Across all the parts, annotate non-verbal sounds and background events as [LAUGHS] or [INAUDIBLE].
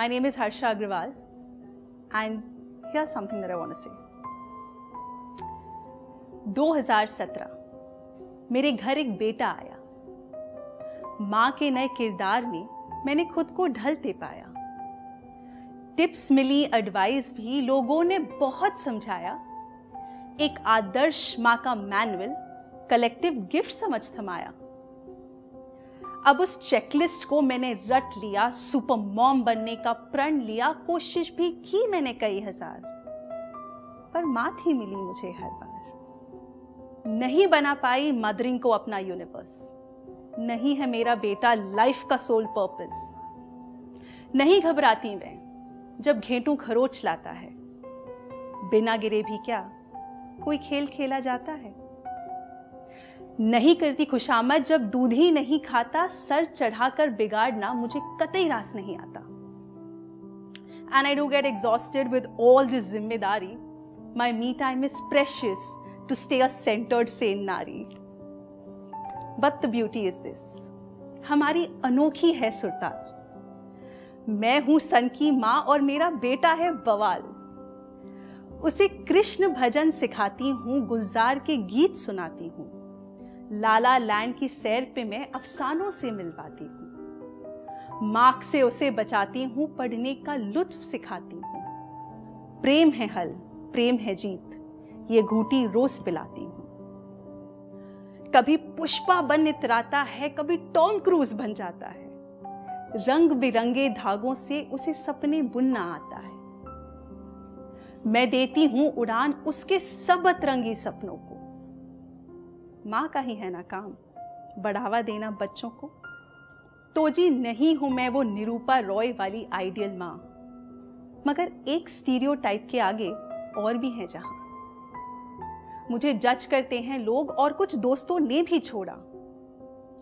My name is Harsha Agrawal, and here's something that I want to say. 2017 मेरे घर एक बेटा आया। माँ के नए किरदार में मैंने खुद को ढलते पाया। टिप्स मिली एडवाइस भी लोगों ने बहुत समझाया। एक आदर्श माँ का मैनुअल कलेक्टिव गिफ्ट समझ थमाया। अब उस चेकलिस्ट को मैंने रट लिया सुपर मॉम बनने का प्रण लिया, कोशिश भी की मैंने कई हज़ार। पर मात ही मिली मुझे हर बार। नहीं बना पाई मदरिंग को अपना यूनिवर्स नहीं है मेरा बेटा लाइफ का सोल पर्पस नहीं घबराती मैं, जब घेटू खरोच लाता है। बिना गिरे भी क्या कोई खेल खेला जाता है? नहीं करती खुशामद, जब दूध ही नहीं खाता, सर चढ़ाकर बिगाड़ना मुझे कतई रास नहीं आता। And I do get exhausted with all this ज़िम्मेदारी। My me time is precious to stay a centered sane नारी। But the beauty is this हमारी अनोखी है सुरतार। मैं हूँ सन की माँ और मेरा बेटा है बवाल। उसे कृष्ण भजन सिखाती हूँ, गुलजार के गीत सुनाती हूँ। लाला लैंड की सैर पे मैं अफसानों से मिलवाती हूँ। मार्क से उसे बचाती हूँ, पढ़ने का लुत्फ सिखाती हूँ। प्रेम है हल, प्रेम है जीत, ये घूटी रोज पिलाती हूँ। कभी पुष्पा बन इतराता है, कभी टॉम क्रूज बन जाता है। रंग बिरंगे धागों से उसे सपने बुनना आता है। मैं देती हूँ उड़ान उसके सब अतरंगी सपनों को। माँ का ही है ना काम? बढ़ावा देना बच्चों को? तो जी नहीं हूँ मैं वो निरूपा रॉय वाली आइडियल माँ। मगर एक स्टीरियो के आगे और भी है जहाँ। मुझे जज करते हैं लोग और कुछ दोस्तों ने भी छोड़ा।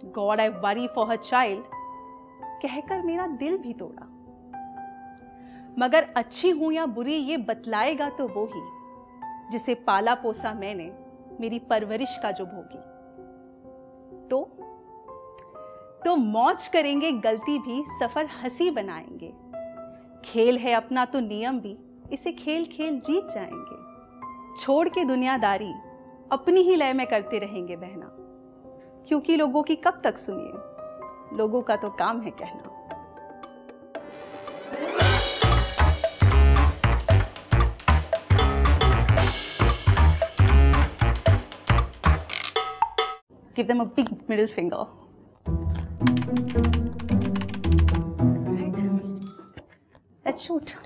God I worry for her child कहकर मेरा दिल भी तोड़ा। मगर अच्छी हूँ या बुरी, ये बतलाएगा तो वो ही, जिसे पाला पोसा मैंने। मेरी परवरिश का जो भोगी तो तो मौज करेंगे, गलती भी, सफ़र हँसी बनाएँगे। खेल है अपना तो नियम भी, इसे खेल खेल जीत जाएँगे। छोड़ के दुनियादारी, अपनी ही लय में करते रहेंगे बहना। क्योंकि लोगों की कब तक सुनिए? लोगों का तो काम है कहना। Give them a big middle finger. Right. Let's shoot.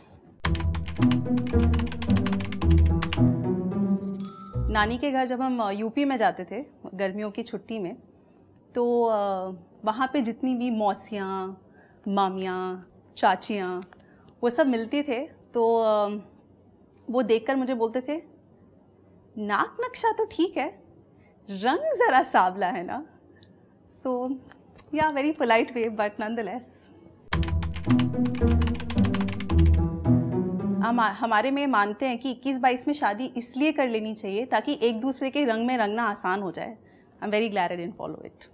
नानी के घर जब हम यूपी में जाते थे, गर्मियों की छुट्टी में तो वहाँ पे जितनी भी मौसियाँ, मामियाँ, चाचियाँ, वो सब मिलती थे तो वो देखकर मुझे बोलते थे, नाक नक्शा तो ठीक है रंग ज़रा सावला है ना? So yeah very polite way but nonetheless हम हमारे में मानते हैं कि 21-22 में शादी इसलिए कर लेनी चाहिए ताकि एक दूसरे के रंग में रंगना आसान हो जाए। I am very glad I follow it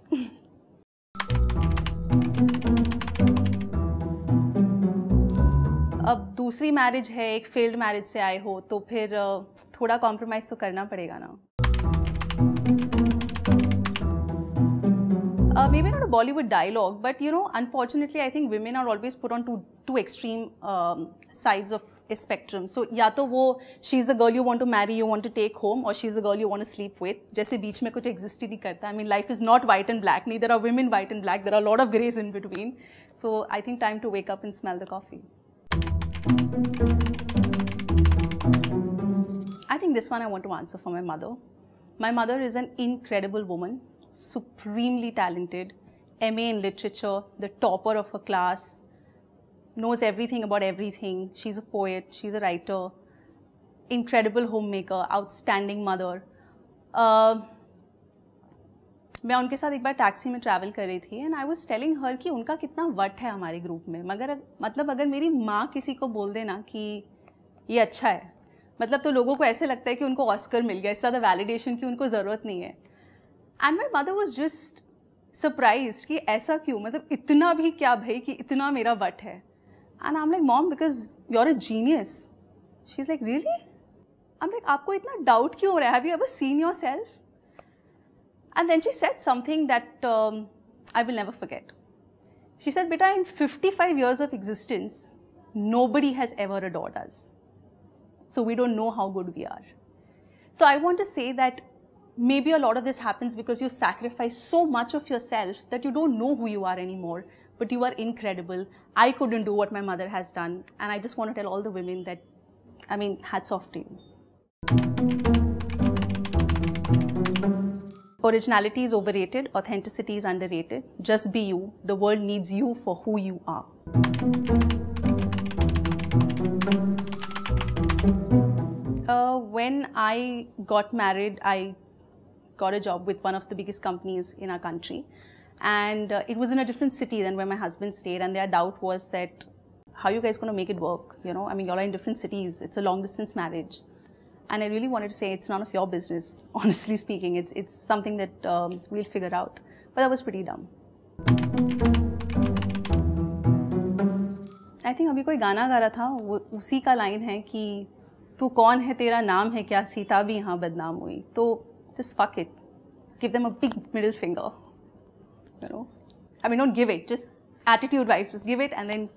अब दूसरी मैरिज है, एक फेल्ड मैरिज से आए हो तो फिर थोड़ा कॉम्प्रोमाइज़ तो करना पड़ेगा ना? uh, maybe not a Bollywood dialogue, but you know, unfortunately, I think women are always put on two two extreme um, sides of a spectrum. So या तो वो she's the girl you want to marry, you want to take home, or she's the girl you want to sleep with. जैसे बीच में कुछ exist ही नहीं करता. I mean, life is not white and black. Neither are women white and black. There are a lot of grays in between. So I think time to wake up and smell the coffee. I think this one I want to answer for my mother. My mother is an incredible woman Supremely talented, MA in literature, the topper of her class, knows everything about everything. She's a poet, she's a writer, incredible homemaker, outstanding mother. Uh, मैं उनके साथ एक बार taxi में travel कर रही थी and I was telling her कि उनका कितना वट है हमारे ग्रुप में मगर मतलब अगर मेरी माँ किसी को बोल देना कि ये अच्छा है मतलब तो लोगों को ऐसे लगता है कि उनको ऑस्कर मिल गया इससे ज़्यादा वैलिडेशन की उनको ज़रूरत नहीं है And my mother was just surprise कि ऐसा क्यों मतलब इतना भी क्या भाई कि इतना मेरा वट है And I'm like, Mom, because you're a genius. She's like, Really? I'm like, आपको इतना doubt क्यों हो रहा है? Have you ever seen yourself? And then she said something that um, I will never forget. She said, Beta, in 55 years of existence, nobody has ever adored us. So we don't know how good we are. So I want to say that maybe a lot of this happens because you sacrifice so much of yourself that you don't know who you are anymore, but you are incredible. I couldn't do what my mother has done. And I just want to tell all the women that, I mean, hats off to you. Originality is overrated, authenticity is underrated. Just be you. The world needs you for who you are. Uh, when I got married, I got a job with one of the biggest companies in our country. And uh, it was in a different city than where my husband stayed. And their doubt was that, how are you guys going to make it work? You know, I mean, y'all are in different cities. It's a long distance marriage. And I really wanted to say it's none of your business, [LAUGHS] honestly speaking. It's, it's something that um, we'll figure out. But that was pretty dumb. I think अभी कोई गाना गा रहा था वो उसी का line है कि तू कौन है तेरा नाम है क्या सीता भी यहाँ बदनाम हुई तो just fuck it. Give them a big middle finger. You know? I mean, don't give it, just attitude wise, just give it and then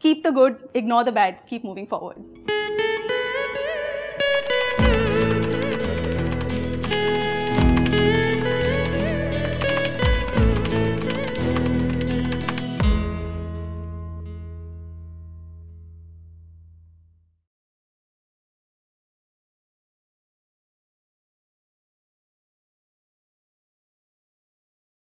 keep the good, ignore the bad, keep moving forward.